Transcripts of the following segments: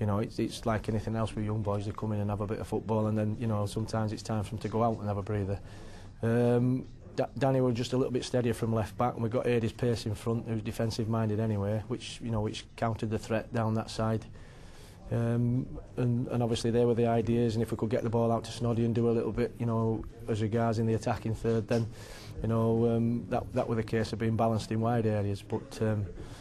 you know, it's, it's like anything else with young boys, they come in and have a bit of football, and then, you know, sometimes it's time for them to go out and have a breather. Um, D Danny was just a little bit steadier from left back, and we got Eddie's pace in front, who's defensive-minded anyway, which, you know, which countered the threat down that side. Um, and, and obviously there were the ideas and if we could get the ball out to Snoddy and do a little bit, you know, as regards in the attacking third then, you know, um, that, that were the case of being balanced in wide areas. But um,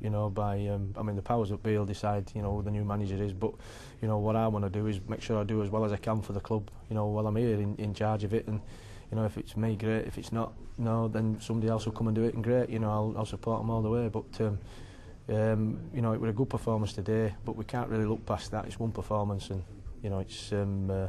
you know, by, um, I mean, the powers that be will decide, you know, who the new manager is. But, you know, what I want to do is make sure I do as well as I can for the club, you know, while I'm here in, in charge of it. And, you know, if it's me, great. If it's not, you know, then somebody else will come and do it and great. You know, I'll, I'll support them all the way. But, um, um, you know, it was a good performance today, but we can't really look past that. It's one performance and you know, it's um, uh,